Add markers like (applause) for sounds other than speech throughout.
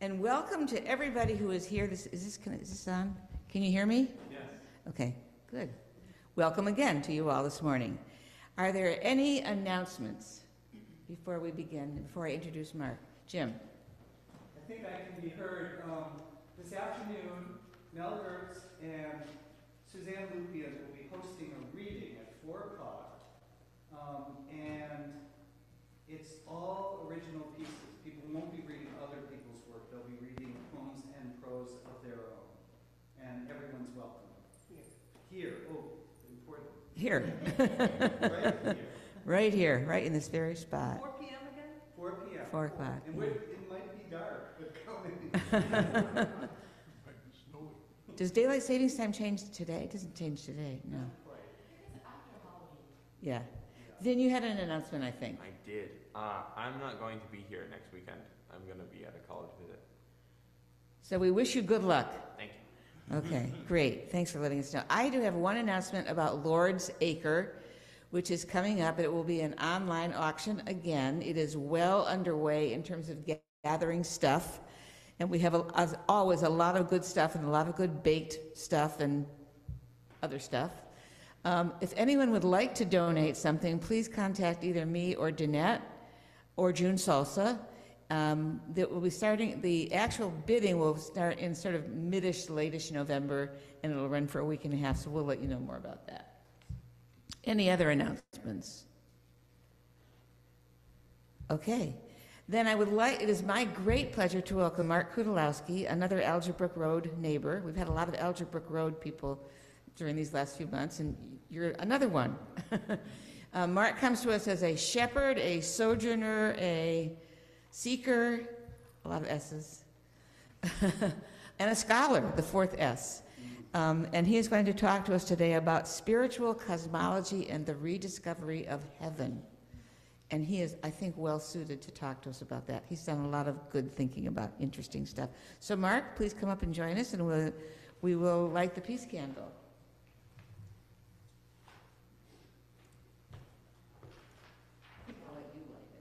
And welcome to everybody who is here. This, is this, can- is this on? Can you hear me? Yes. Okay, good. Welcome again to you all this morning. Are there any announcements before we begin, before I introduce Mark? Jim? I think I can be heard. Um, this afternoon, Mel Gertz and Suzanne Lupian will be hosting a reading at four o'clock. Um, and it's all original pieces. People won't be reading other people's work. They'll be reading poems and prose of their own. And everyone's welcome. Here, oh, important. Here, Right (laughs) here, right here, right in this very spot. Four PM again? four P M. Four o'clock. And we're, it might be dark, but come in. (laughs) Does daylight savings time change today? It doesn't change today, no. Yeah. Then you had an announcement, I think. I did. Uh, I'm not going to be here next weekend. I'm going to be at a college visit. So we wish you good luck. Thank you. Okay, great. Thanks for letting us know. I do have one announcement about Lord's Acre, which is coming up. It will be an online auction again. It is well underway in terms of gathering stuff. And we have, as always, a lot of good stuff and a lot of good baked stuff and other stuff. Um, If anyone would like to donate something, please contact either me or Danette or June Salsa. Um, That will be starting, the actual bidding will start in sort of mid-ish, late-ish November, and it'll run for a week and a half, so we'll let you know more about that. Any other announcements? Okay. Then I would like, it is my great pleasure to welcome Mark Kudalowski, another Algebrook Road neighbor. We've had a lot of Algebrook Road people during these last few months, and you're another one. (laughs) Uh, Mark comes to us as a shepherd, a sojourner, a seeker, a lot of S's, (laughs) and a scholar, the fourth S. Um, and he is going to talk to us today about spiritual cosmology and the rediscovery of heaven. And he is, I think, well suited to talk to us about that. He's done a lot of good thinking about interesting stuff. So, Mark, please come up and join us, and we'll, we will light the peace candle. I'll let you light it.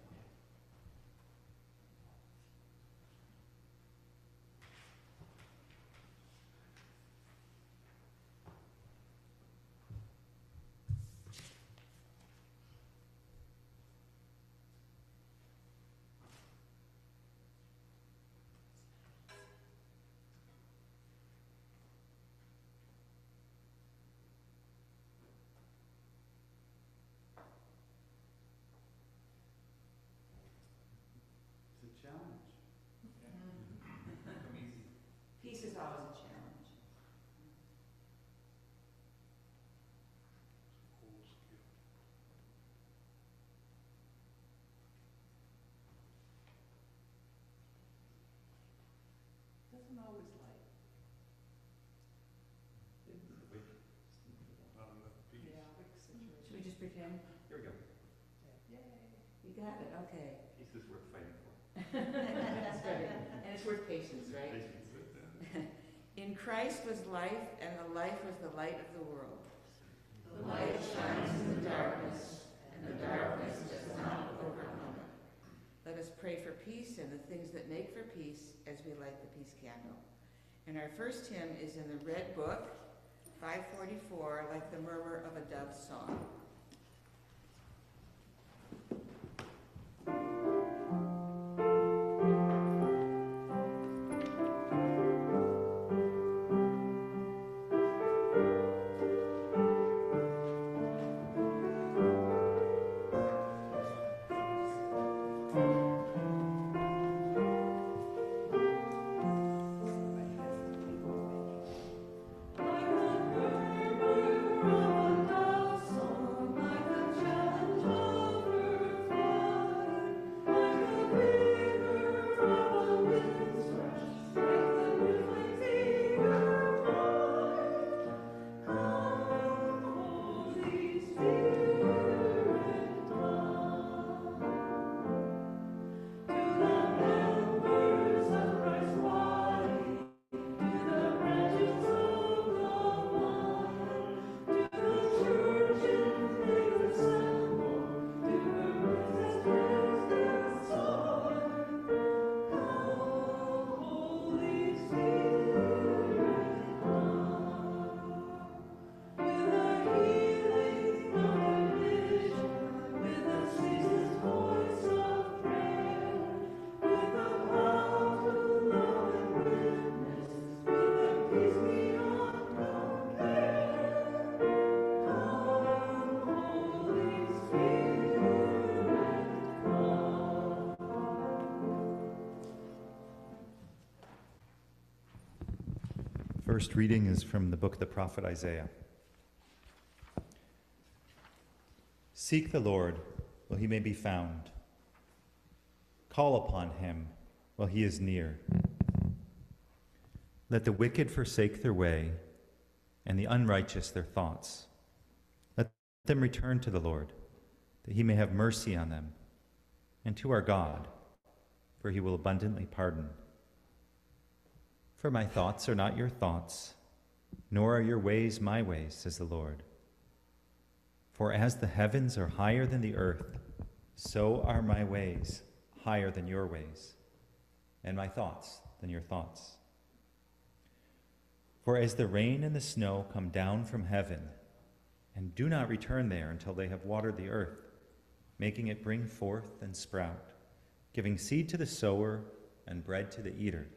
It's a challenge. Peace is always a challenge. Doesn't always light. Should we just pretend? Here we go. Yay. You got it, okay. Peace is worth fighting for. (laughs) That's right. And it's worth patience, right? Patience. In Christ was life, and the life was the light of the world. The light shines in the darkness, and the darkness does not overcome it. Let us pray for peace and the things that make for peace as we light the peace candle. And our first hymn is in the Red Book, 544, like the murmur of a dove's song. First reading is from the book of the prophet Isaiah. Seek the Lord while he may be found. Call upon him while he is near. Let the wicked forsake their way, and the unrighteous their thoughts. Let them return to the Lord, that he may have mercy on them, and to our God, for he will abundantly pardon. For my thoughts are not your thoughts, nor are your ways my ways, says the Lord. For as the heavens are higher than the earth, so are my ways higher than your ways, and my thoughts than your thoughts. For as the rain and the snow come down from heaven, and do not return there until they have watered the earth, making it bring forth and sprout, giving seed to the sower and bread to the eater,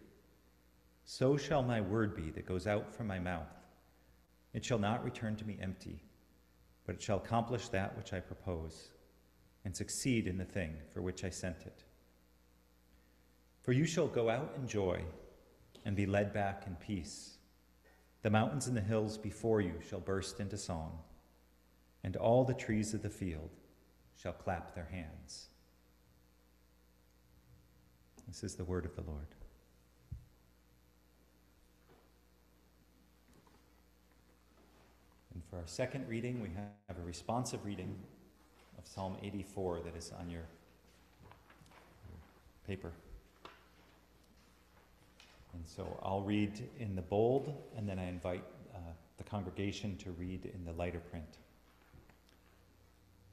so shall my word be that goes out from my mouth. It shall not return to me empty, but it shall accomplish that which I propose, and succeed in the thing for which I sent it. For you shall go out in joy, and be led back in peace. The mountains and the hills before you shall burst into song, and all the trees of the field shall clap their hands. This is the word of the Lord. And for our second reading, we have a responsive reading of Psalm 84 that is on your paper. And so I'll read in the bold, and then I invite uh, the congregation to read in the lighter print.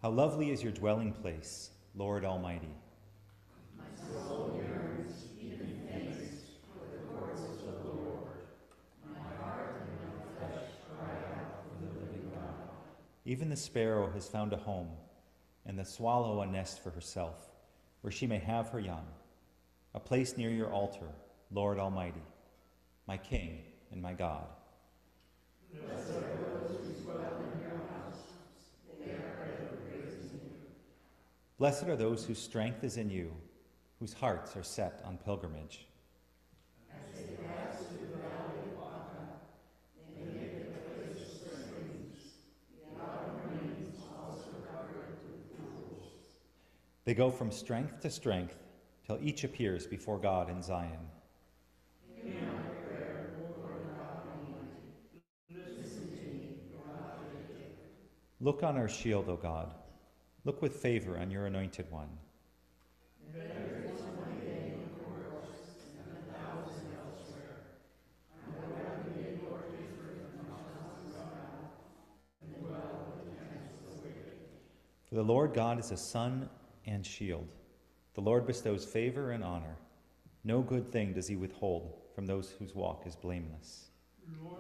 How lovely is your dwelling place, Lord Almighty. Even the sparrow has found a home, and the swallow a nest for herself, where she may have her young, a place near your altar, Lord Almighty, my King and my God. Blessed are those whose strength is in you, whose hearts are set on pilgrimage. They go from strength to strength till each appears before God in Zion. Look on our shield, O God. Look with favor on your anointed one. For the Lord God is a sun and shield. The Lord bestows favor and honor. No good thing does he withhold from those whose walk is blameless. All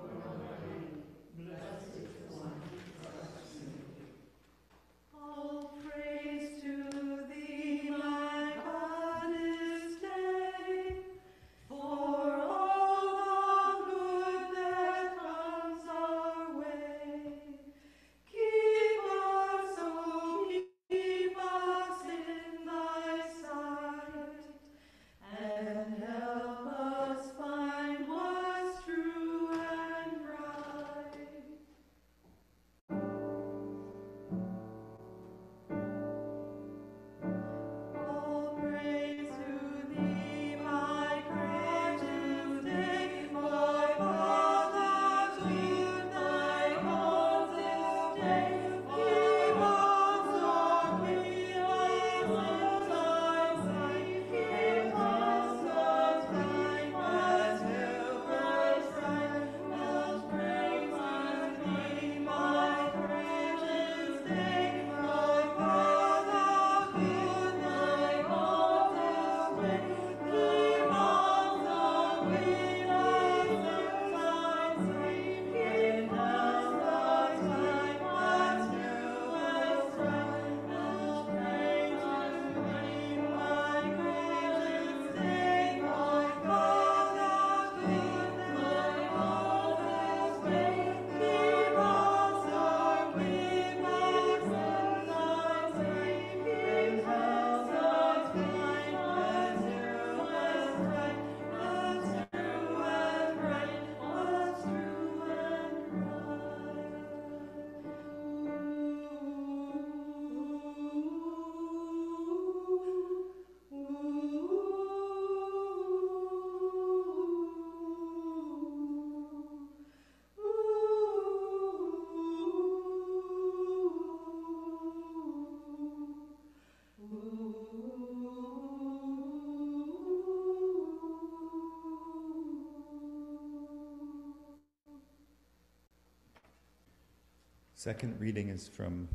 Second reading is from,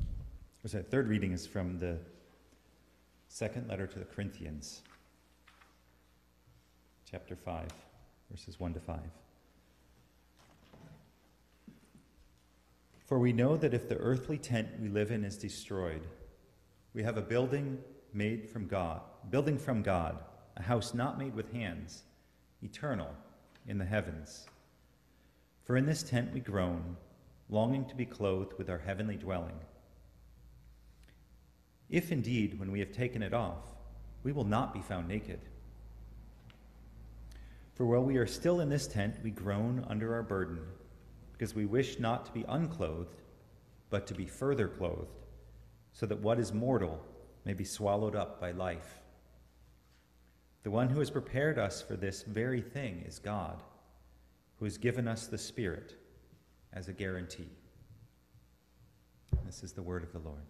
or sorry, third reading is from the second letter to the Corinthians, chapter 5, verses 1 to 5. For we know that if the earthly tent we live in is destroyed, we have a building made from God, building from God, a house not made with hands, eternal in the heavens. For in this tent we groan, longing to be clothed with our heavenly dwelling. If indeed, when we have taken it off, we will not be found naked. For while we are still in this tent, we groan under our burden, because we wish not to be unclothed, but to be further clothed, so that what is mortal may be swallowed up by life. The one who has prepared us for this very thing is God, who has given us the Spirit as a guarantee. This is the word of the Lord.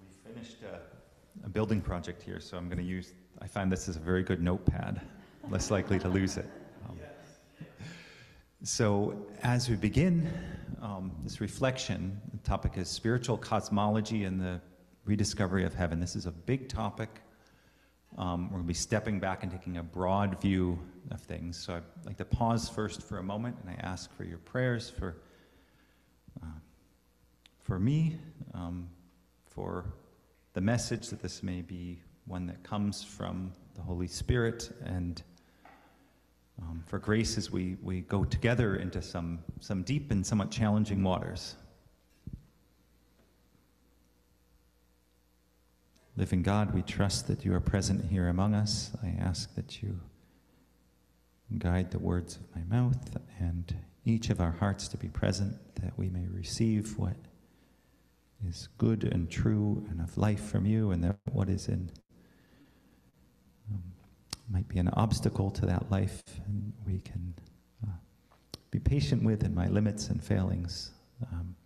We finished a, a building project here, so I'm going to use, I find this is a very good notepad, less likely to lose it. Um, so, as we begin um, this reflection, the topic is spiritual cosmology and the rediscovery of heaven. This is a big topic. Um, we're going to be stepping back and taking a broad view of things. So I'd like to pause first for a moment and I ask for your prayers for, uh, for me, um, for the message that this may be one that comes from the Holy Spirit and um, for grace as we, we go together into some, some deep and somewhat challenging waters. Living God, we trust that you are present here among us. I ask that you guide the words of my mouth and each of our hearts to be present, that we may receive what is good and true and of life from you, and that what is in um, might be an obstacle to that life, and we can uh, be patient with in my limits and failings, um,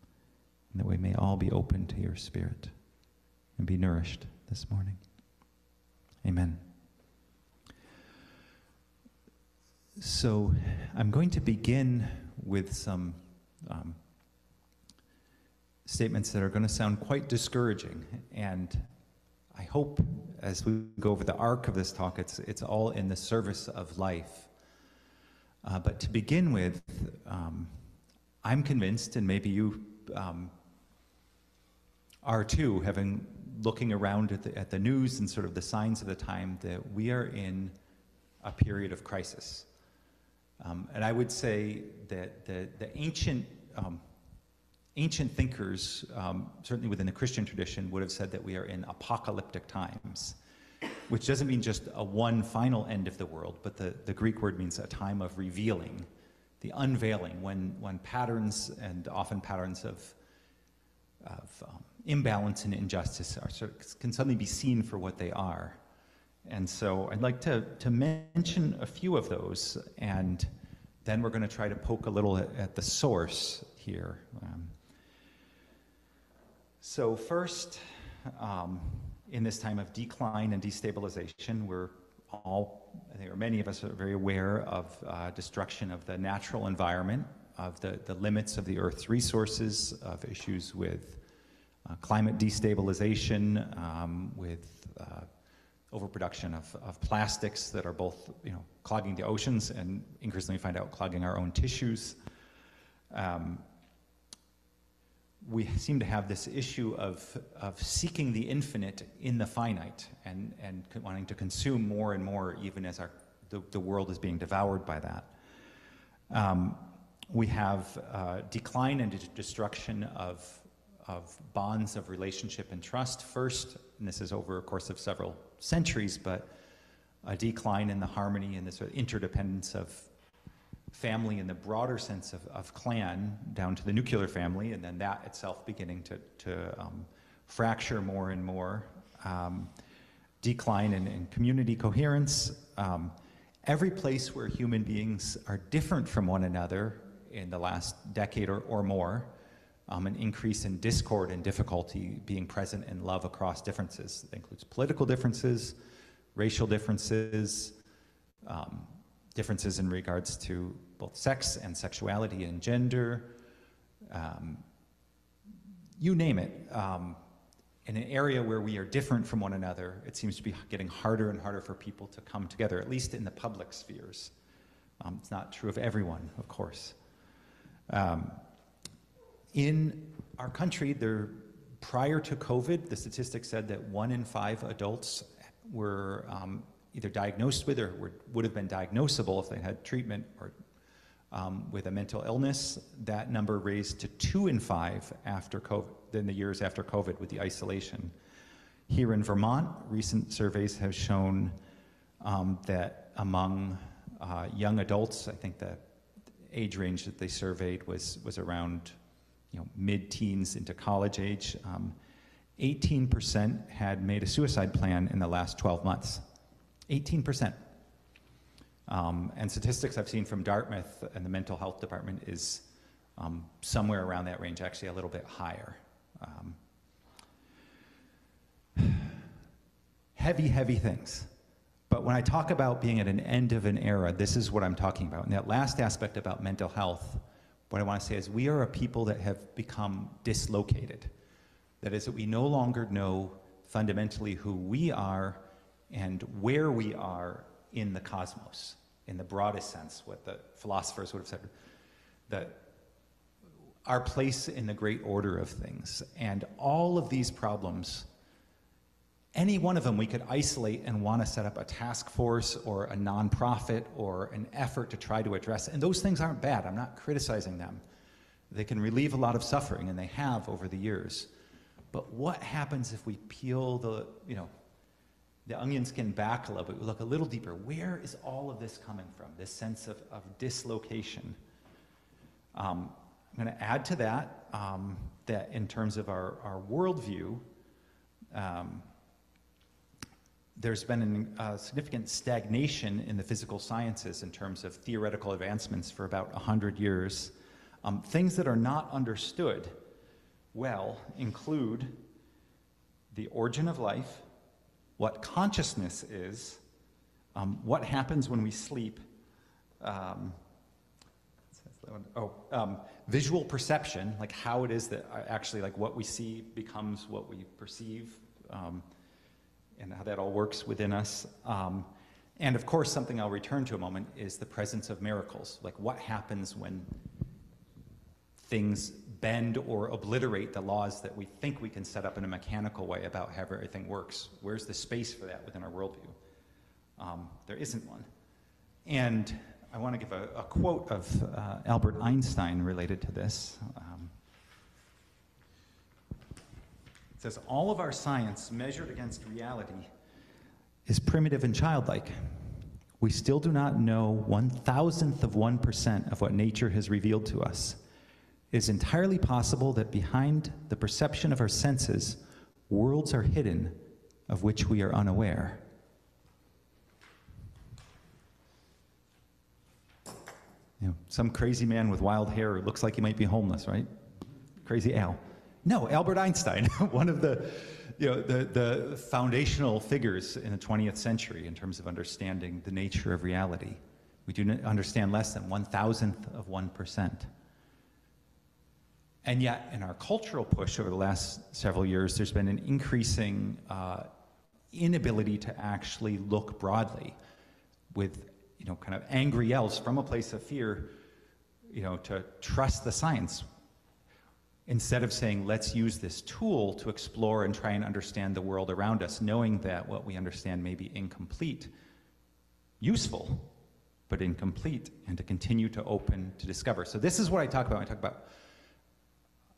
and that we may all be open to your Spirit and be nourished this morning. Amen. So, I'm going to begin with some um, statements that are going to sound quite discouraging. And I hope as we go over the arc of this talk, it's, it's all in the service of life. Uh, but to begin with, um, I'm convinced, and maybe you um, are too, having looking around at the, at the news and sort of the signs of the time, that we are in a period of crisis. Um, and I would say that the, the ancient, um, ancient thinkers, um, certainly within the Christian tradition, would have said that we are in apocalyptic times, which doesn't mean just a one final end of the world, but the, the Greek word means a time of revealing, the unveiling, when, when patterns and often patterns of, of um, imbalance and injustice are, can suddenly be seen for what they are. And so I'd like to, to mention a few of those, and then we're going to try to poke a little at, at the source here. Um, so, first, um, in this time of decline and destabilization, we're all, I think, many of us are very aware of uh, destruction of the natural environment, of the, the limits of the Earth's resources, of issues with uh, climate destabilization, um, with uh, overproduction of, of plastics that are both, you know, clogging the oceans and increasingly find out clogging our own tissues. Um, we seem to have this issue of, of seeking the infinite in the finite and, and wanting to consume more and more even as our, the, the world is being devoured by that. Um, we have uh, decline and destruction of, of bonds of relationship and trust first, and this is over a course of several centuries, but a decline in the harmony and the sort of interdependence of family in the broader sense of, of clan down to the nuclear family, and then that itself beginning to, to um, fracture more and more. Um, decline in, in, community coherence. Um, every place where human beings are different from one another in the last decade or, or more, um, an increase in discord and difficulty being present in love across differences. That includes political differences, racial differences, um, differences in regards to both sex and sexuality and gender, um, you name it. Um, in an area where we are different from one another, it seems to be getting harder and harder for people to come together, at least in the public spheres. Um, it's not true of everyone, of course. Um, in our country, there, prior to COVID, the statistics said that one in five adults were um, either diagnosed with or were, would have been diagnosable if they had treatment or um, with a mental illness. That number raised to two in five after COVID, in the years after COVID with the isolation. Here in Vermont, recent surveys have shown um, that among uh, young adults, I think the age range that they surveyed was, was around you know, mid-teens into college age. Um, 18% had made a suicide plan in the last 12 months. 18%. Um, and statistics I've seen from Dartmouth and the mental health department is um, somewhere around that range, actually a little bit higher. Um, heavy, heavy things. But when I talk about being at an end of an era, this is what I'm talking about. And that last aspect about mental health, what I want to say is we are a people that have become dislocated. That is, that we no longer know fundamentally who we are and where we are in the cosmos, in the broadest sense, what the philosophers would have said, that our place in the great order of things. And all of these problems, any one of them we could isolate and want to set up a task force or a nonprofit or an effort to try to address. And those things aren't bad. I'm not criticizing them. They can relieve a lot of suffering, and they have over the years. But what happens if we peel the, you know, the onion skin back a little bit, we look a little deeper. Where is all of this coming from? This sense of, of dislocation. Um, I'm going to add to that um, that in terms of our, our worldview, um, there's been a significant stagnation in the physical sciences in terms of theoretical advancements for about 100 years. Um, things that are not understood well include the origin of life, what consciousness is, um, what happens when we sleep, um, oh, um, visual perception, like how it is that uh, actually like what we see becomes what we perceive, um, and how that all works within us. Um, and of course, something I'll return to a moment is the presence of miracles, like what happens when things bend or obliterate the laws that we think we can set up in a mechanical way about how everything works. Where's the space for that within our worldview? Um, there isn't one. And I want to give a, a quote of uh, Albert Einstein related to this. Um, it says, All of our science measured against reality is primitive and childlike. We still do not know one thousandth of 1% of what nature has revealed to us. It is entirely possible that behind the perception of our senses, worlds are hidden of which we are unaware. You know, some crazy man with wild hair who looks like he might be homeless, right? Crazy Al. No, Albert Einstein, (laughs) one of the, you know, the, the foundational figures in the 20th century in terms of understanding the nature of reality. We do not understand less than one thousandth of 1%. And yet, in our cultural push over the last several years, there's been an increasing uh, inability to actually look broadly with, you know, kind of angry yells from a place of fear, you know, to trust the science. Instead of saying, let's use this tool to explore and try and understand the world around us, knowing that what we understand may be incomplete, useful, but incomplete, and to continue to open to discover. So, this is what I talk about. I talk about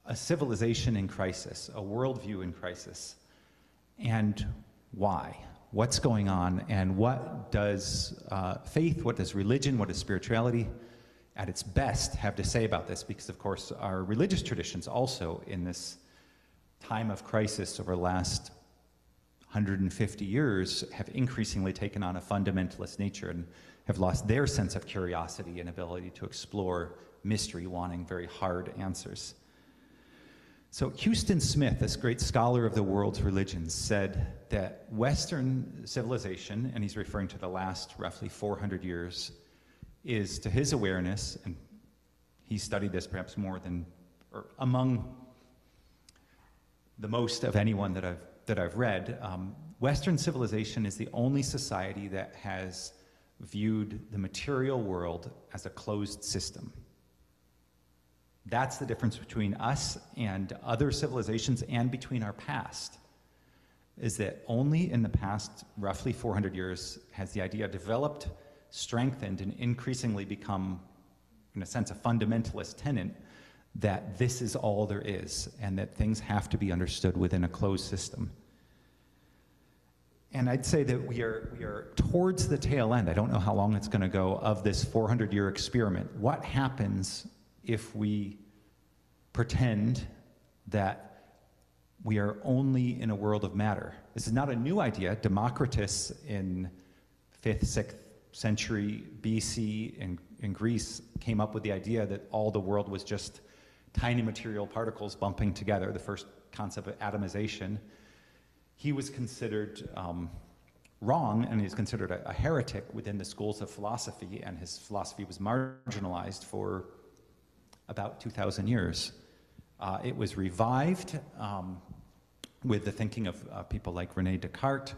a civilization in crisis, a worldview in crisis, and why? What's going on, and what does uh, faith, what does religion, what does spirituality at its best have to say about this? Because, of course, our religious traditions also in this time of crisis over the last 150 years have increasingly taken on a fundamentalist nature and have lost their sense of curiosity and ability to explore mystery, wanting very hard answers. So, Huston Smith, this great scholar of the world's religions, said that Western civilization, and he's referring to the last roughly 400 years, is to his awareness, and he studied this perhaps more than or among the most of anyone that I've, that I've read, um, Western civilization is the only society that has viewed the material world as a closed system. That's the difference between us and other civilizations and between our past, is that only in the past roughly 400 years has the idea developed, strengthened, and increasingly become, in a sense, a fundamentalist tenet that this is all there is and that things have to be understood within a closed system. And I'd say that we are, we are towards the tail end, I don't know how long it's going to go, of this 400 year experiment. What happens if we pretend that we are only in a world of matter? This is not a new idea. Democritus in 5th, 6th century BC in, in Greece came up with the idea that all the world was just tiny material particles bumping together, the first concept of atomization he was considered um, wrong and he's considered a, a, heretic within the schools of philosophy, and his philosophy was marginalized for about 2,000 years. Uh, it was revived um, with the thinking of uh, people like Rene Descartes,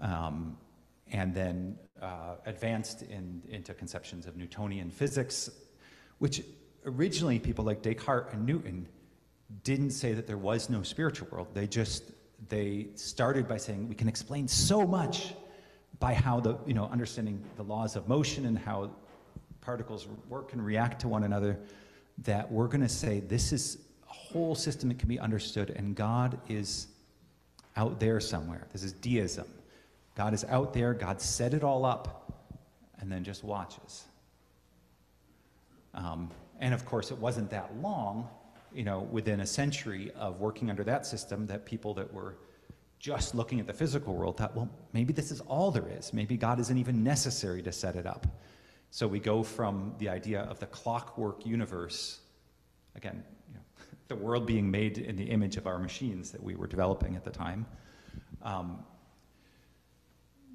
um, and then uh, advanced in, into conceptions of Newtonian physics, which originally people like Descartes and Newton didn't say that there was no spiritual world. They just they started by saying we can explain so much by how the, you know, understanding the laws of motion and how particles work and react to one another, that we're going to say this is a whole system that can be understood and God is out there somewhere. This is deism. God is out there, God set it all up, and then just watches. Um, and of course, it wasn't that long you know, within a century of working under that system that people that were just looking at the physical world thought, well, maybe this is all there is. Maybe God isn't even necessary to set it up. So we go from the idea of the clockwork universe, again, you know, (laughs) the world being made in the image of our machines that we were developing at the time, um,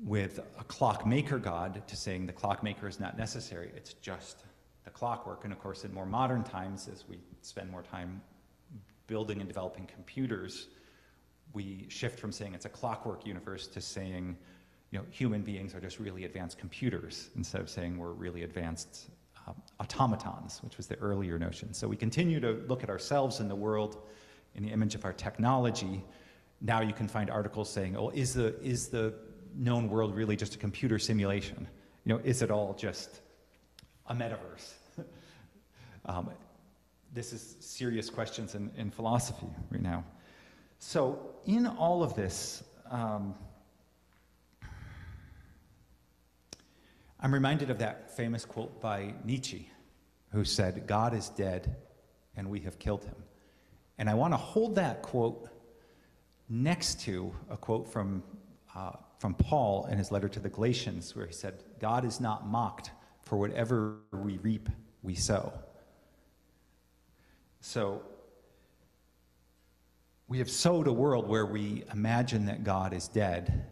with a clockmaker God to saying the clockmaker is not necessary, it's just the clockwork. And of course, in more modern times, as we spend more time building and developing computers, we shift from saying it's a clockwork universe to saying, you know, human beings are just really advanced computers instead of saying we're really advanced uh, automatons, which was the earlier notion. So we continue to look at ourselves in the world in the image of our technology. Now you can find articles saying, oh, is the, is the known world really just a computer simulation? You know, is it all just a metaverse? (laughs) um, this is serious questions in, in philosophy right now. So, in all of this, um, I'm reminded of that famous quote by Nietzsche, who said, God is dead and we have killed him. And I want to hold that quote next to a quote from, uh, from Paul in his letter to the Galatians, where he said, God is not mocked, for whatever we reap, we sow. So, we have sowed a world where we imagine that God is dead.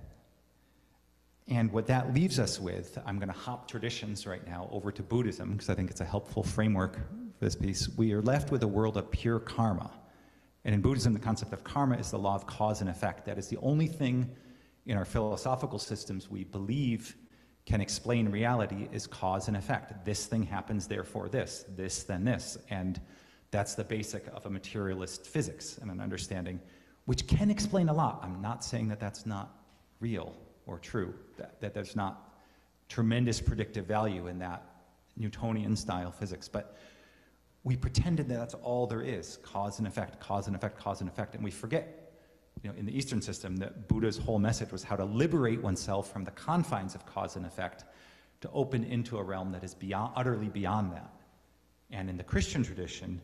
And what that leaves us with, I'm going to hop traditions right now over to Buddhism because I think it's a helpful framework for this piece. We are left with a world of pure karma. And in Buddhism, the concept of karma is the law of cause and effect. That is the only thing in our philosophical systems we believe can explain reality is cause and effect. This thing happens, therefore this, this, then this. And that's the basic of a materialist physics and an understanding, which can explain a lot. I'm not saying that that's not real or true, that, that there's not tremendous predictive value in that Newtonian style physics, but we pretended that that's all there is cause and effect, cause and effect, cause and effect. And we forget, you know, in the Eastern system, that Buddha's whole message was how to liberate oneself from the confines of cause and effect to open into a realm that is beyond, utterly beyond that. And in the Christian tradition,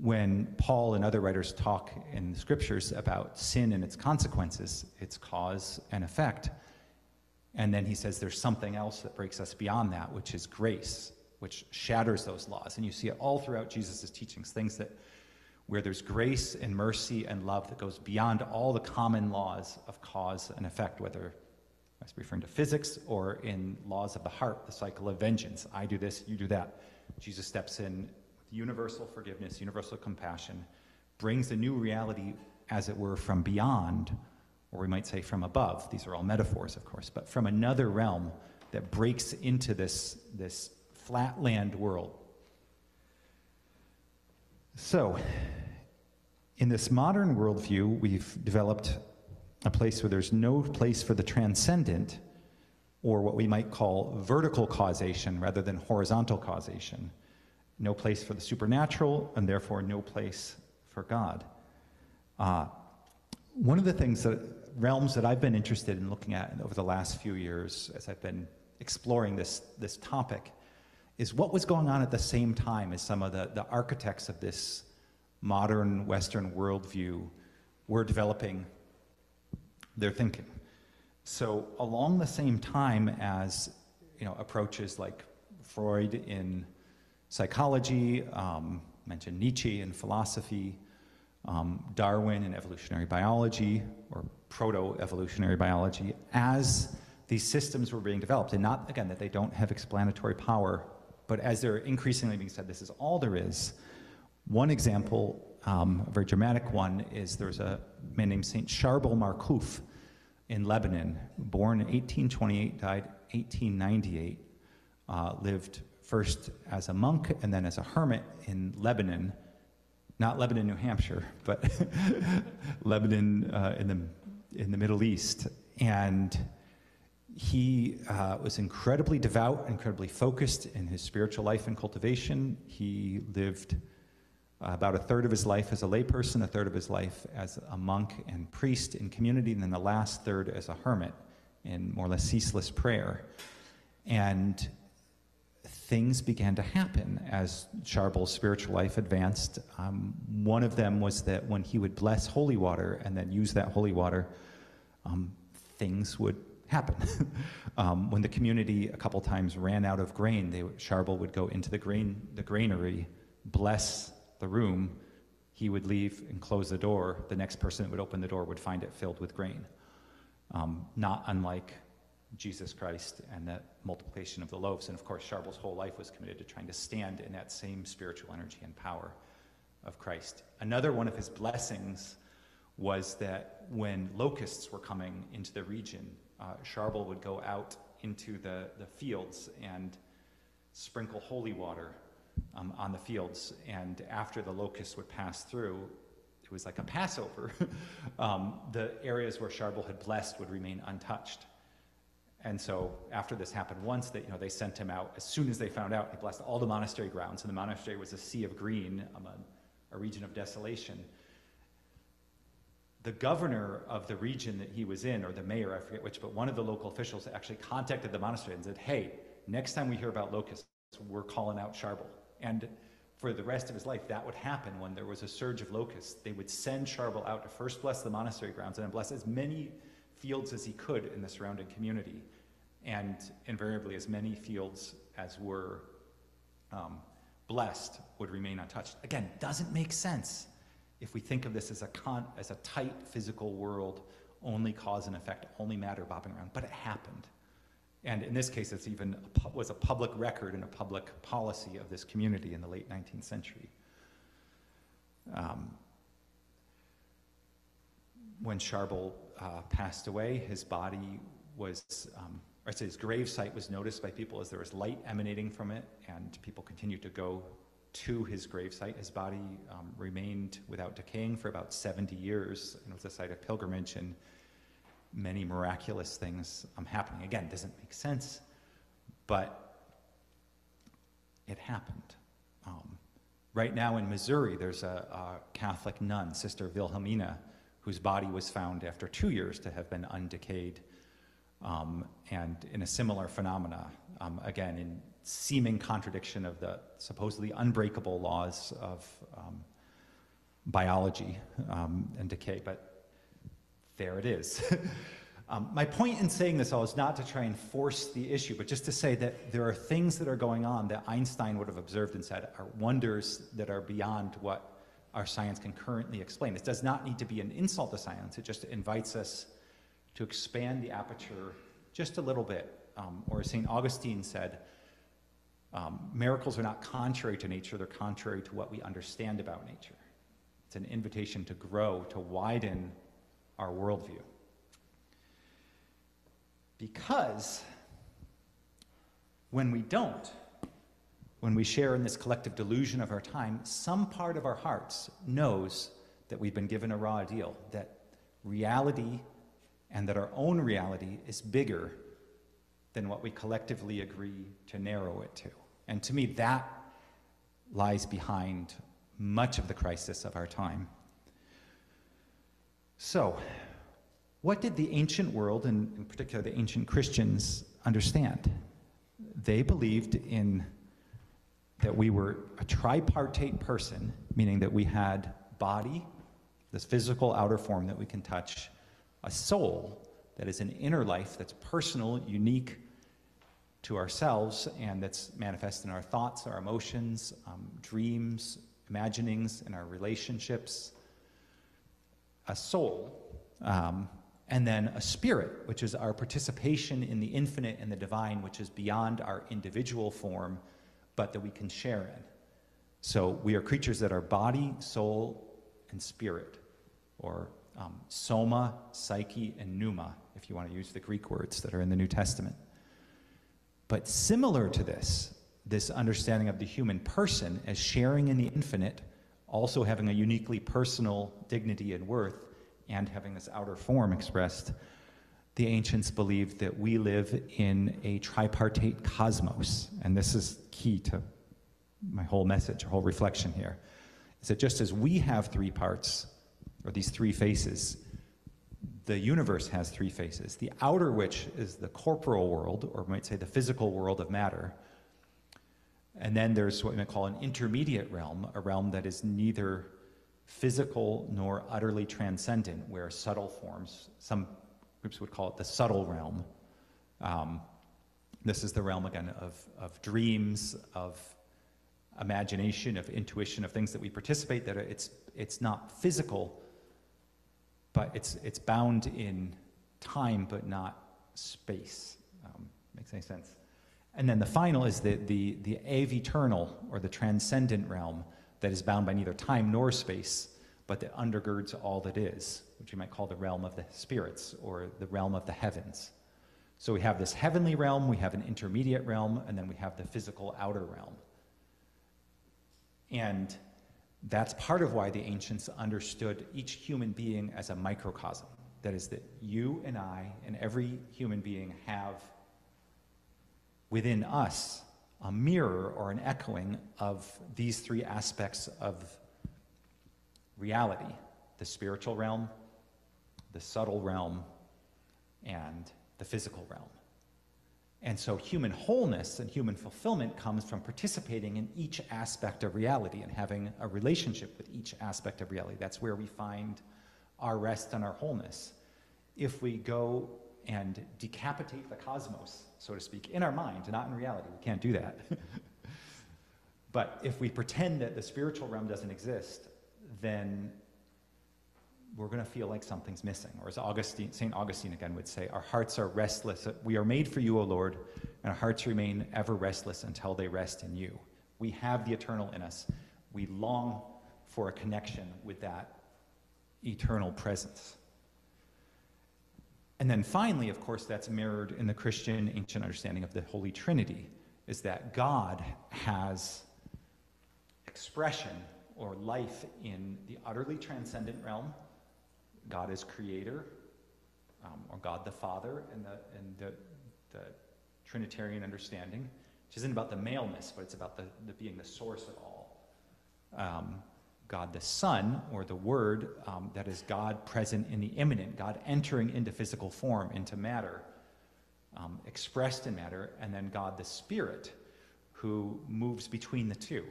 when Paul and other writers talk in the scriptures about sin and its consequences, its cause and effect, and then he says there's something else that breaks us beyond that, which is grace, which shatters those laws. And you see it all throughout Jesus' teachings, things that where there's grace and mercy and love that goes beyond all the common laws of cause and effect, whether was referring to physics or in laws of the heart, the cycle of vengeance. I do this, you do that. Jesus steps in with universal forgiveness, universal compassion, brings a new reality, as it were, from beyond, or we might say from above. These are all metaphors, of course, but from another realm that breaks into this, this flatland world. So, in this modern worldview, we've developed a place where there's no place for the transcendent, or what we might call vertical causation rather than horizontal causation. No place for the supernatural, and therefore no place for God. Uh, one of the things that realms that I've been interested in looking at over the last few years as I've been exploring this, this topic is what was going on at the same time as some of the, the architects of this modern Western worldview were developing their thinking. So along the same time as you know approaches like Freud in psychology, um, mentioned Nietzsche in philosophy, um, Darwin in evolutionary biology or proto-evolutionary biology, as these systems were being developed, and not again that they don't have explanatory power, but as they're increasingly being said, this is all there is. One example, um, a very dramatic one, is there's a man named Saint Charbel Makhlouf in Lebanon, born in 1828, died 1898, uh, lived first as a monk and then as a hermit in Lebanon, not Lebanon, New Hampshire, but (laughs) Lebanon uh, in, the, in the Middle East. And he uh, was incredibly devout, incredibly focused in his spiritual life and cultivation. He lived about a third of his life as a layperson, a third of his life as a monk and priest in community, and then the last third as a hermit in more or less ceaseless prayer. And things began to happen as Charbel's spiritual life advanced. Um, one of them was that when he would bless holy water and then use that holy water, um, things would happen. (laughs) um, when the community a couple times ran out of grain, they, Charbel would go into the grain, the granary, bless the room, he would leave and close the door. The next person that would open the door would find it filled with grain. Um, not unlike Jesus Christ and the multiplication of the loaves. And of course, Charbel's whole life was committed to trying to stand in that same spiritual energy and power of Christ. Another one of his blessings was that when locusts were coming into the region, uh, Charbel would go out into the, the fields and sprinkle holy water um, on the fields. And after the locusts would pass through, it was like a Passover. (laughs) um, the areas where Charbel had blessed would remain untouched. And so after this happened once, that you know they sent him out as soon as they found out. He blessed all the monastery grounds, and the monastery was a sea of green, um, a, a region of desolation. The governor of the region that he was in, or the mayor, I forget which, but one of the local officials actually contacted the monastery and said, "Hey, next time we hear about locusts, we're calling out Charbel." And for the rest of his life, that would happen when there was a surge of locusts. They would send Charbel out to first bless the monastery grounds and then bless as many fields as he could in the surrounding community, and invariably as many fields as were um, blessed would remain untouched. Again, doesn't make sense if we think of this as a, con- as a tight physical world, only cause and effect, only matter bobbing around, but it happened. And in this case, it's even a was a public record and a public policy of this community in the late 19th century. Um, when Charbel uh, passed away, his body was, um, or say his grave site was noticed by people as there was light emanating from it, and people continued to go to his grave site. His body um, remained without decaying for about 70 years and it was a site of pilgrimage and many miraculous things um, happening. Again, doesn't make sense, but it happened. Um, right now in Missouri, there's a, a, Catholic nun, Sister Wilhelmina, whose body was found after two years to have been undecayed, um, and in a similar phenomena, um, again, in seeming contradiction of the supposedly unbreakable laws of um, biology um, and decay, but there it is. (laughs) um, my point in saying this all is not to try and force the issue, but just to say that there are things that are going on that Einstein would have observed and said are wonders that are beyond what our science can currently explain. This does not need to be an insult to science, it just invites us to expand the aperture just a little bit. Um, or as St. Augustine said, Um, miracles are not contrary to nature, they're contrary to what we understand about nature. It's an invitation to grow, to widen our worldview. Because when we don't, when we share in this collective delusion of our time, some part of our hearts knows that we've been given a raw deal, that reality and that our own reality is bigger than what we collectively agree to narrow it to. And to me, that lies behind much of the crisis of our time. So, what did the ancient world, and in particular the ancient Christians, understand? They believed in that we were a tripartite person, meaning that we had body, this physical outer form that we can touch, a soul that is an inner life that's personal, unique to ourselves, and that's manifest in our thoughts, our emotions, um, dreams, imaginings, and our relationships. A soul, um, and then a spirit, which is our participation in the infinite and the divine, which is beyond our individual form, but that we can share in. So we are creatures that are body, soul, and spirit, or um, soma, psyche, and pneuma, if you want to use the Greek words that are in the New Testament. But similar to this, this understanding of the human person as sharing in the infinite, also having a uniquely personal dignity and worth, and having this outer form expressed, the ancients believed that we live in a tripartite cosmos. And this is key to my whole message, whole reflection here. Is that just as we have three parts, or these three faces, the universe has three faces. The outer, which is the corporal world, or might say the physical world of matter. And then there's what we might call an intermediate realm, a realm that is neither physical nor utterly transcendent, where subtle forms, some groups would call it the subtle realm. Um, this is the realm, again, of, of dreams, of imagination, of intuition, of things that we participate, that it's, it's not physical, but it's, it's bound in time, but not space. Um, makes any sense? And then the final is the, the, the aeviternal, or the transcendent realm, that is bound by neither time nor space, but that undergirds all that is, which you might call the realm of the spirits, or the realm of the heavens. So we have this heavenly realm, we have an intermediate realm, and then we have the physical outer realm. And that's part of why the ancients understood each human being as a microcosm. That is, that you and I and every human being have within us a mirror or an echoing of these three aspects of reality the spiritual realm, the subtle realm, and the physical realm. And so human wholeness and human fulfillment comes from participating in each aspect of reality and having a relationship with each aspect of reality. That's where we find our rest and our wholeness. If we go and decapitate the cosmos, so to speak, in our mind, not in reality, we can't do that. (laughs) but if we pretend that the spiritual realm doesn't exist, then we're going to feel like something's missing. Or as Augustine, St. Augustine again would say, our hearts are restless. We are made for you, O Lord, and our hearts remain ever restless until they rest in you. We have the eternal in us. We long for a connection with that eternal presence. And then finally, of course, that's mirrored in the Christian ancient understanding of the Holy Trinity, is that God has expression or life in the utterly transcendent realm. God is creator, um, or God the Father, and the, and the, the Trinitarian understanding, which isn't about the maleness, but it's about the, the being the source of all. Um, God the Son, or the Word, um, that is God present in the immanent, God entering into physical form, into matter, um, expressed in matter, and then God the Spirit, who moves between the two,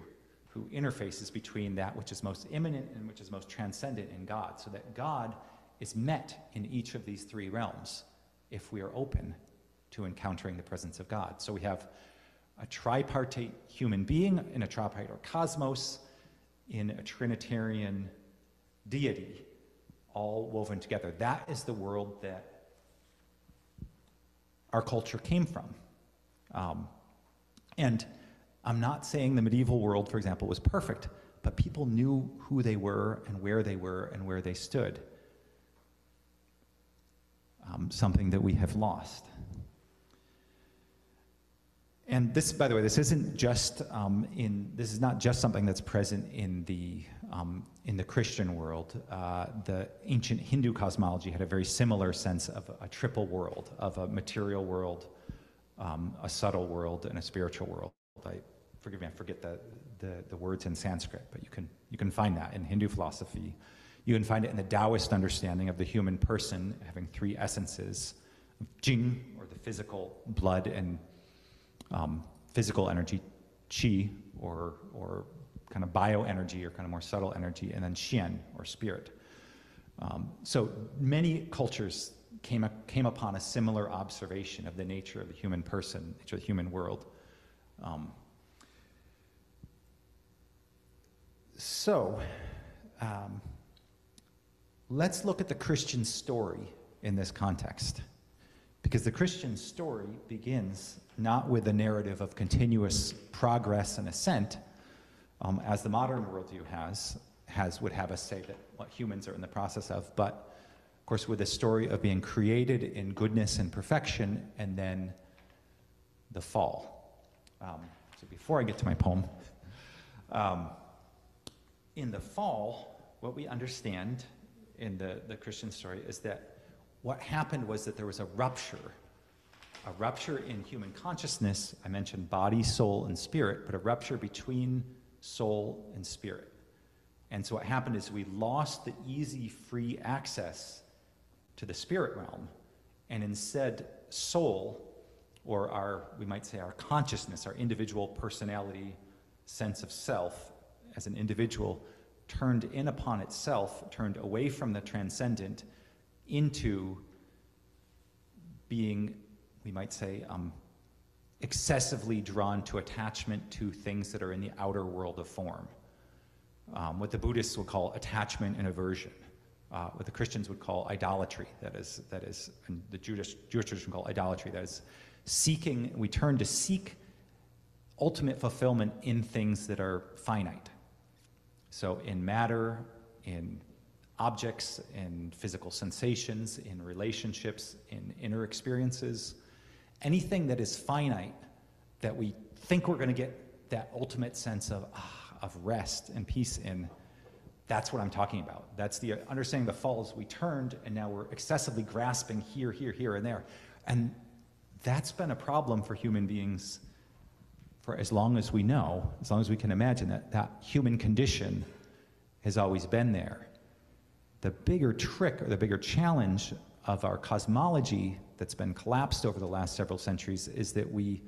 who interfaces between that which is most immanent and which is most transcendent in God, so that God is met in each of these three realms if we are open to encountering the presence of God. So we have a tripartite human being in a tripartite or cosmos in a Trinitarian deity, all woven together. That is the world that our culture came from. Um, and I'm not saying the medieval world, for example, was perfect, but people knew who they were and where they were and where they stood. Um, something that we have lost. And this, by the way, this isn't just um, in. This is not just something that's present in the um, in the Christian world. Uh, the ancient Hindu cosmology had a very similar sense of a triple world, of a material world, um, a subtle world, and a spiritual world. I, forgive me, I forget the, the, the words in Sanskrit, but you can you can find that in Hindu philosophy. You can find it in the Taoist understanding of the human person having three essences: Jing, or the physical blood and um, physical energy, chi, or, or kind of bioenergy, or kind of more subtle energy, and then shen, or spirit. Um, so many cultures came, came upon a similar observation of the nature of the human person, nature of the human world. Um, so, um, let's look at the Christian story in this context. Because the Christian story begins not with a narrative of continuous progress and ascent, um, as the modern worldview has, has, would have us say that what humans are in the process of, but of course with a story of being created in goodness and perfection, and then the fall. Um, so before I get to my poem, um, in the fall, what we understand in the, the Christian story is that what happened was that there was a rupture, a rupture in human consciousness. I mentioned body, soul, and spirit, but a rupture between soul and spirit. And so what happened is we lost the easy, free access to the spirit realm, and instead, soul, or our, we might say, our consciousness, our individual personality, sense of self as an individual, turned in upon itself, turned away from the transcendent into being, we might say, um, excessively drawn to attachment to things that are in the outer world of form. Um, what the Buddhists would call attachment and aversion. Uh, what the Christians would call idolatry, that is, that is, and the Jewish, Jewish tradition call idolatry, that is seeking, we turn to seek ultimate fulfillment in things that are finite. So in matter, in objects, in physical sensations, in relationships, in inner experiences. Anything that is finite that we think we're going to get that ultimate sense of, ah, of rest and peace in, that's what I'm talking about. That's the understanding the fall is we turned and now we're excessively grasping here, here, here, and there. And that's been a problem for human beings for as long as we know, as long as we can imagine that that human condition has always been there. The bigger trick or the bigger challenge of our cosmology that's been collapsed over the last several centuries is that we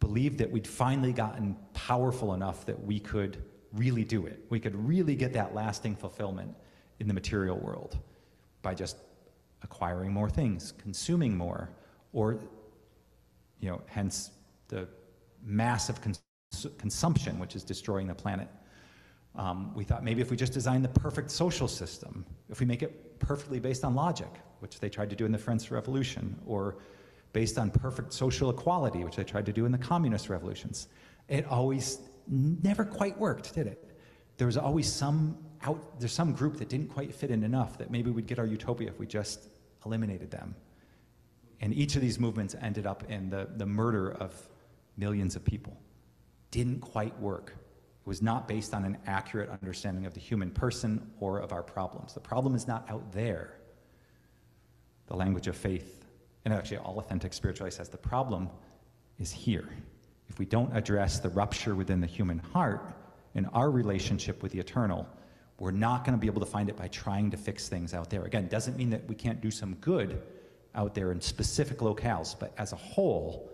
believed that we'd finally gotten powerful enough that we could really do it. We could really get that lasting fulfillment in the material world by just acquiring more things, consuming more, or, you know, hence the massive cons consumption, which is destroying the planet. Um, we thought maybe if we just design the perfect social system, if we make it perfectly based on logic, which they tried to do in the French Revolution, or based on perfect social equality, which they tried to do in the communist revolutions, it always never quite worked, did it? There was always some out, there's some group that didn't quite fit in enough that maybe we'd get our utopia if we just eliminated them. And each of these movements ended up in the, the murder of millions of people. Didn't quite work was not based on an accurate understanding of the human person or of our problems. The problem is not out there. The language of faith, and actually all authentic spirituality says the problem is here. If we don't address the rupture within the human heart in our relationship with the eternal, we're not going to be able to find it by trying to fix things out there. Again, doesn't mean that we can't do some good out there in specific locales, but as a whole,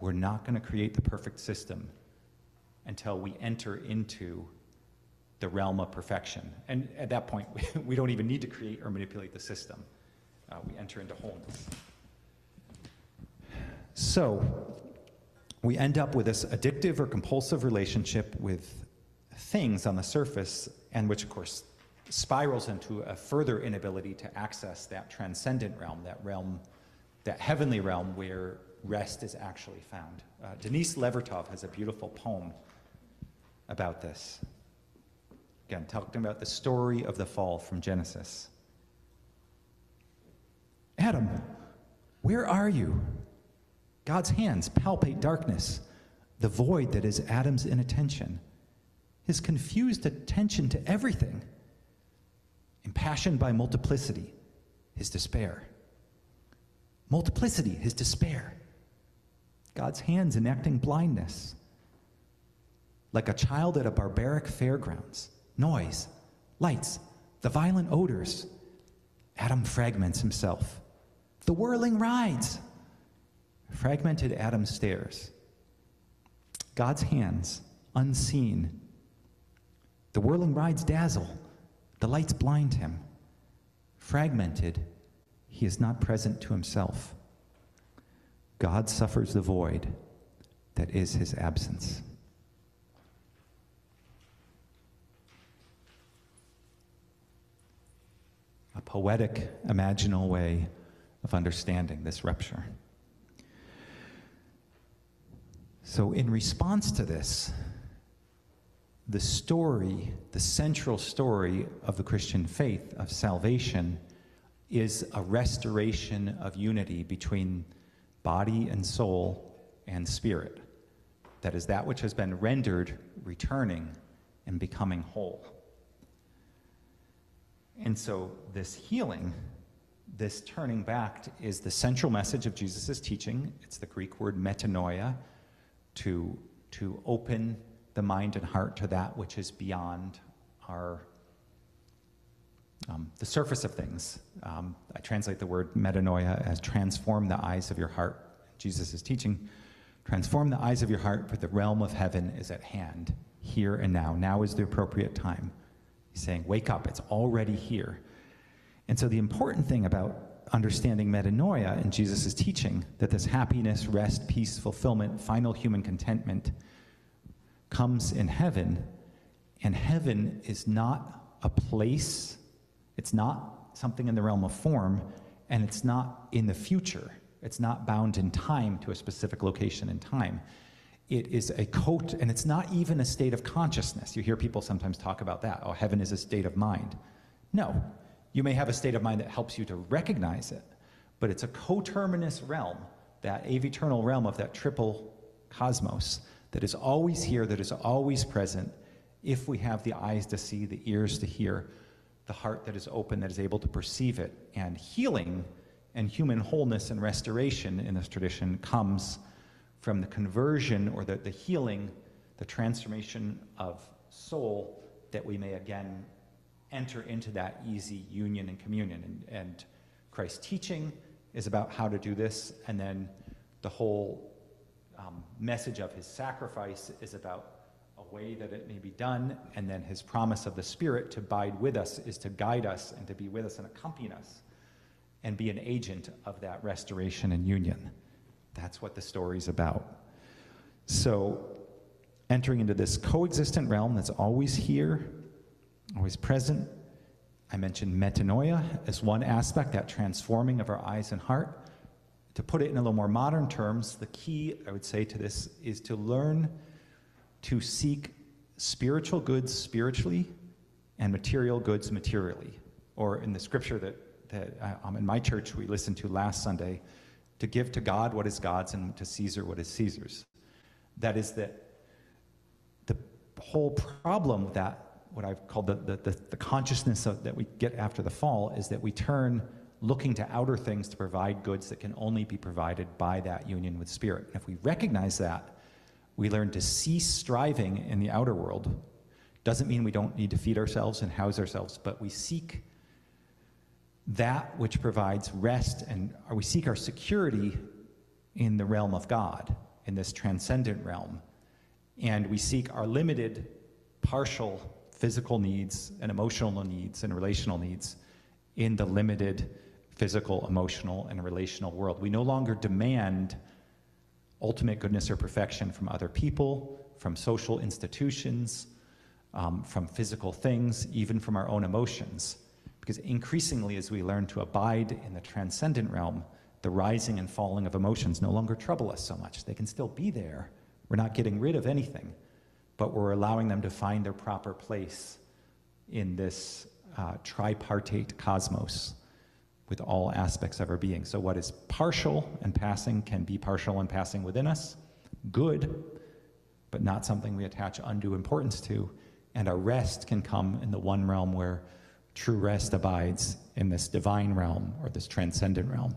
we're not going to create the perfect system until we enter into the realm of perfection. And at that point, (laughs) we, don't even need to create or manipulate the system. Uh, we enter into wholeness. So, we end up with this addictive or compulsive relationship with things on the surface, and which, of course, spirals into a further inability to access that transcendent realm, that realm, that heavenly realm where rest is actually found. Uh, Denise Levertov has a beautiful poem about this. Again, talking about the story of the fall from Genesis. Adam, where are you? God's hands palpate darkness, the void that is Adam's inattention, his confused attention to everything, impassioned by multiplicity, his despair. Multiplicity, his despair. God's hands enacting blindness. Like a child at a barbaric fairgrounds, noise, lights, the violent odors. Adam fragments himself. The whirling rides. Fragmented Adam stares. God's hands, unseen. The whirling rides dazzle. The lights blind him. Fragmented, he is not present to himself. God suffers the void that is his absence. Poetic, imaginal way of understanding this rupture. So, in response to this, the story, the central story of the Christian faith of salvation, is a restoration of unity between body and soul and spirit. That is, that which has been rendered returning and becoming whole. And so, this healing, this turning back, is the central message of Jesus' teaching. It's the Greek word metanoia, to, to open the mind and heart to that which is beyond our um, the surface of things. Um, I translate the word metanoia as transform the eyes of your heart. Jesus is teaching, transform the eyes of your heart, for the realm of heaven is at hand, here and now. Now is the appropriate time. He's saying, wake up, it's already here. And so the important thing about understanding metanoia in Jesus' teaching, that this happiness, rest, peace, fulfillment, final human contentment comes in heaven, and heaven is not a place, it's not something in the realm of form, and it's not in the future. It's not bound in time to a specific location in time. It is a coat, and it's not even a state of consciousness. You hear people sometimes talk about that. Oh, heaven is a state of mind. No, you may have a state of mind that helps you to recognize it, but it's a coterminous realm, that aeviternal realm of that triple cosmos that is always here, that is always present, if we have the eyes to see, the ears to hear, the heart that is open, that is able to perceive it. And healing and human wholeness and restoration in this tradition comes from the conversion or the, the healing, the transformation of soul, that we may again enter into that easy union and communion. And, and Christ's teaching is about how to do this, and then the whole um, message of his sacrifice is about a way that it may be done, and then his promise of the Spirit to abide with us is to guide us and to be with us and accompany us and be an agent of that restoration and union. That's what the story's about. So, entering into this coexistent realm that's always here, always present. I mentioned metanoia as one aspect, that transforming of our eyes and heart. To put it in a little more modern terms, the key, I would say, to this is to learn to seek spiritual goods spiritually and material goods materially. Or in the scripture that, that um, in my church we listened to last Sunday, to give to God what is God's and to Caesar what is Caesar's. That is that the whole problem with that what I've called the, the, the, the consciousness of, that we get after the fall is that we turn looking to outer things to provide goods that can only be provided by that union with Spirit. And if we recognize that, we learn to cease striving in the outer world. Doesn't mean we don't need to feed ourselves and house ourselves, but we seek that which provides rest and we seek our security in the realm of God, in this transcendent realm. And we seek our limited, partial physical needs and emotional needs and relational needs in the limited physical, emotional, and relational world. We no longer demand ultimate goodness or perfection from other people, from social institutions, um, from physical things, even from our own emotions. Because increasingly, as we learn to abide in the transcendent realm, the rising and falling of emotions no longer trouble us so much. They can still be there. We're not getting rid of anything, but we're allowing them to find their proper place in this uh, tripartite cosmos with all aspects of our being. So, what is partial and passing can be partial and passing within us, good, but not something we attach undue importance to. And our rest can come in the one realm where true rest abides in this divine realm or this transcendent realm.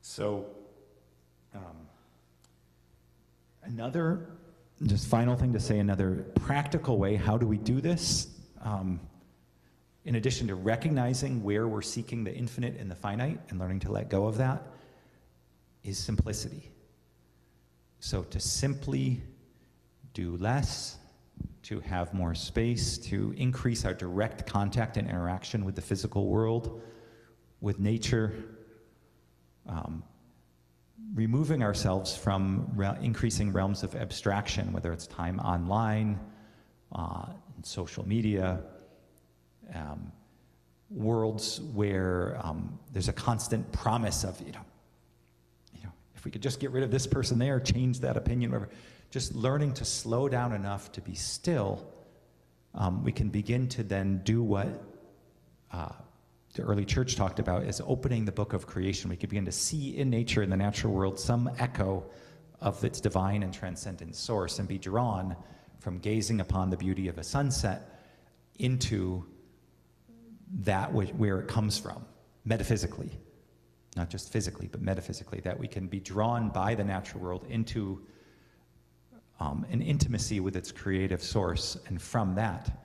So, um, another, just final thing to say, another practical way, how do we do this? Um, in addition to recognizing where we're seeking the infinite and the finite and learning to let go of that, is simplicity. So, to simply do less, to have more space, to increase our direct contact and interaction with the physical world, with nature, um, removing ourselves from re- increasing realms of abstraction, whether it's time online, uh, social media, um, worlds where um, there's a constant promise of, you know, you know, if we could just get rid of this person there, change that opinion, whatever. Just learning to slow down enough to be still, um, we can begin to then do what uh, the early church talked about is opening the book of creation. We can begin to see in nature, in the natural world, some echo of its divine and transcendent source and be drawn from gazing upon the beauty of a sunset into that which, where it comes from, metaphysically, not just physically, but metaphysically, that we can be drawn by the natural world into um, an intimacy with its creative source. And from that,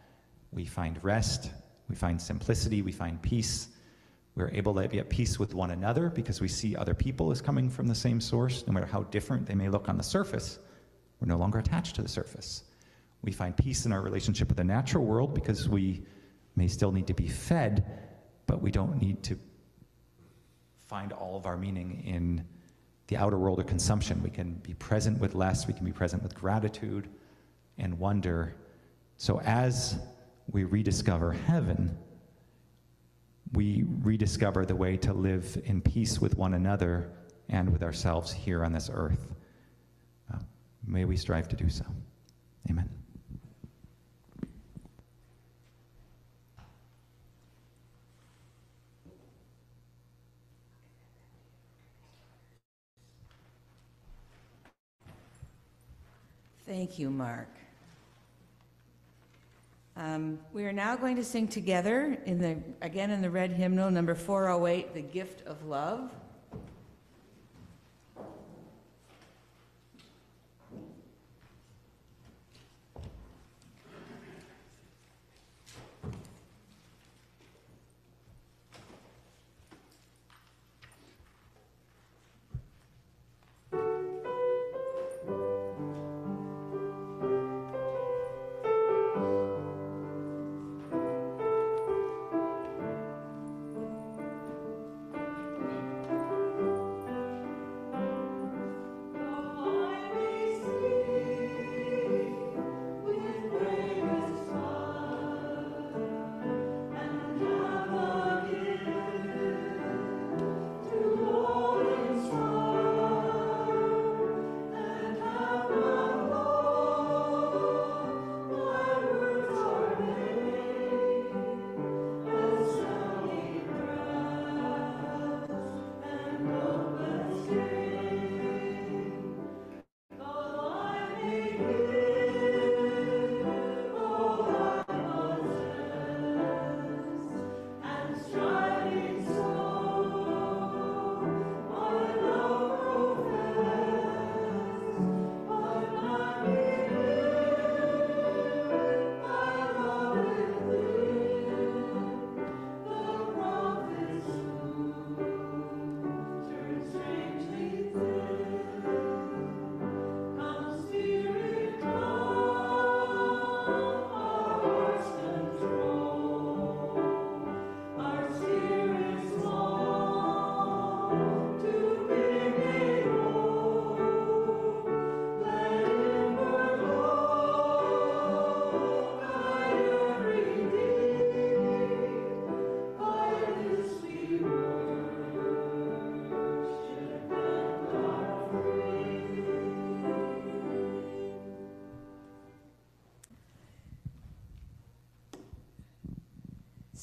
we find rest, we find simplicity, we find peace. We're able to be at peace with one another because we see other people as coming from the same source, no matter how different they may look on the surface. We're no longer attached to the surface. We find peace in our relationship with the natural world because we may still need to be fed, but we don't need to find all of our meaning in the outer world of consumption. We can be present with less, we can be present with gratitude and wonder. So as we rediscover heaven, we rediscover the way to live in peace with one another and with ourselves here on this earth. Uh, may we strive to do so. Amen. Thank you, Mark. Um, we are now going to sing together in the again in the red hymnal number 408, "The Gift of Love."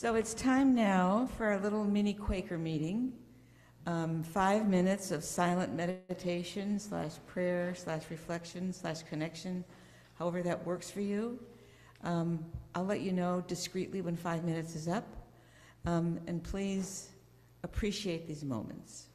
So it's time now for our little mini Quaker meeting. Um, five minutes of silent meditation slash prayer slash reflection slash connection, however that works for you. Um, I'll let you know discreetly when five minutes is up. Um, and please appreciate these moments.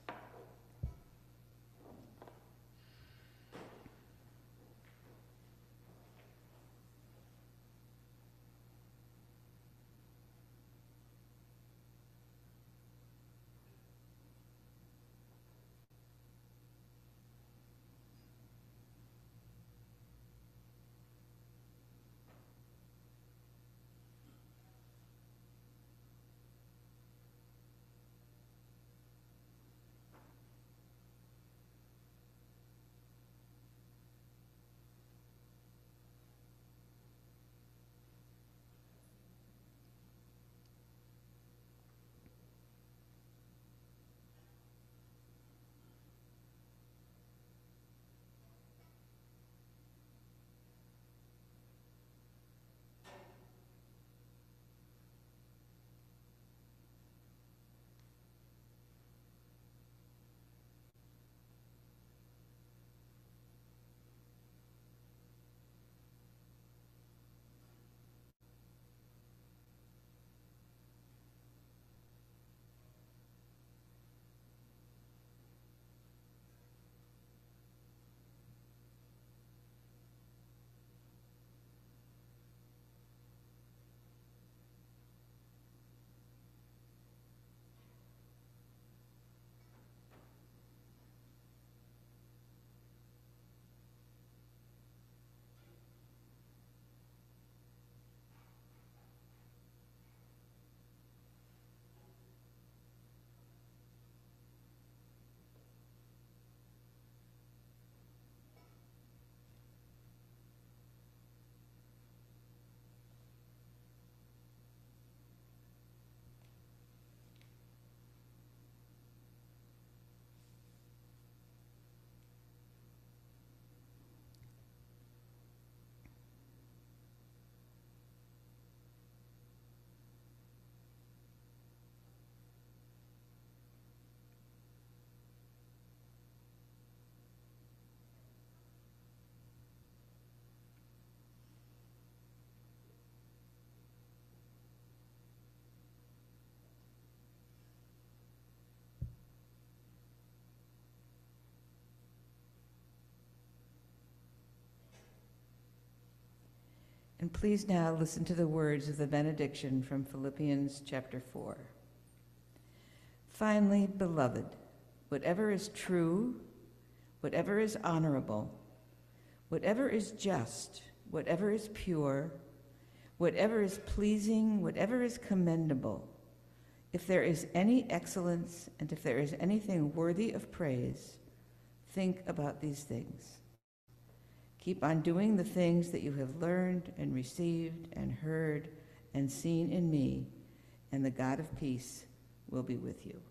And please now listen to the words of the benediction from Philippians chapter 4. Finally, beloved, whatever is true, whatever is honorable, whatever is just, whatever is pure, whatever is pleasing, whatever is commendable, if there is any excellence and if there is anything worthy of praise, think about these things. Keep on doing the things that you have learned and received and heard and seen in me, and the God of peace will be with you.